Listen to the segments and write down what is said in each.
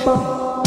Bye.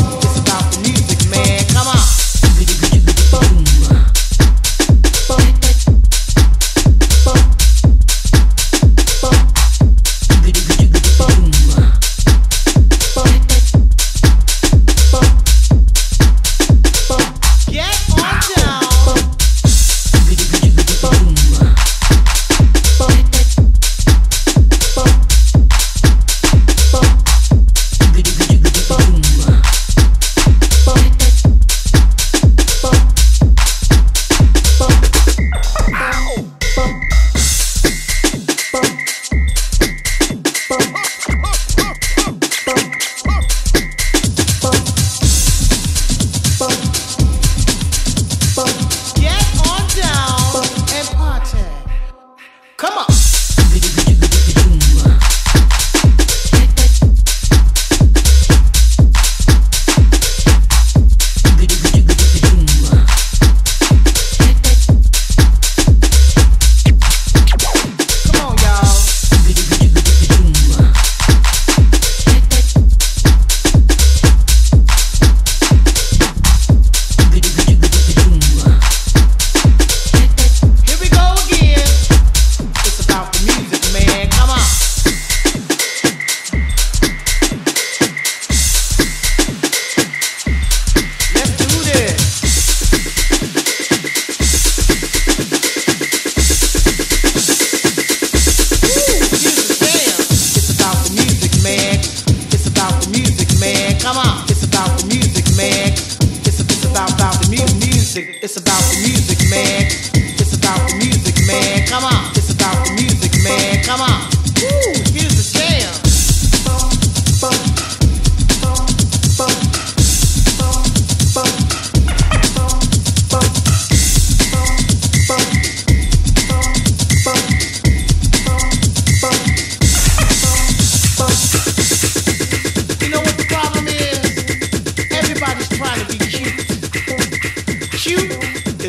it's a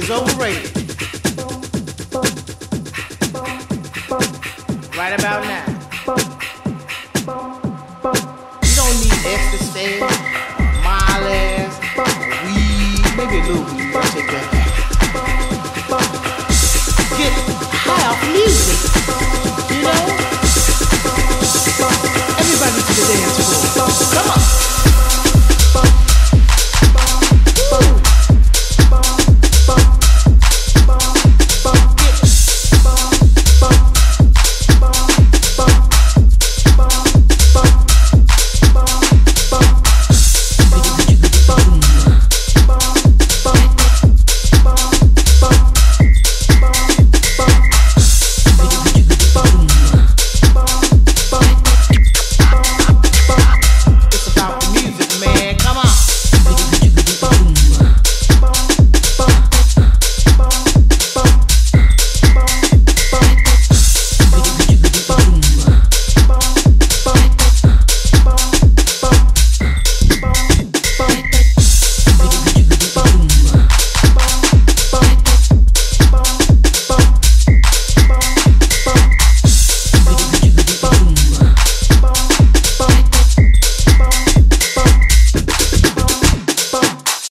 is overrated. Right about now. You don't need extra stairs, miles, weed, maybe a little weed. Take that.